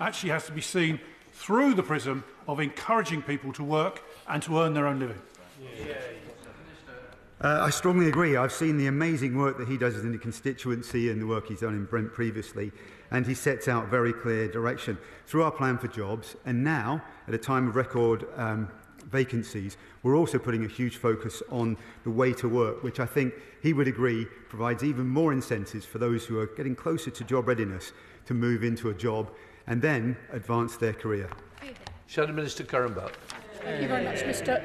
actually has to be seen through the prism of encouraging people to work and to earn their own living. Yeah. Yeah. Uh, I strongly agree. I've seen the amazing work that he does in the constituency and the work he's done in Brent previously, and he sets out very clear direction through our plan for jobs. And now, at a time of record um, vacancies, we're also putting a huge focus on the way to work, which I think he would agree provides even more incentives for those who are getting closer to job readiness to move into a job and then advance their career. Shadow Minister Curran Thank you very much, Mr.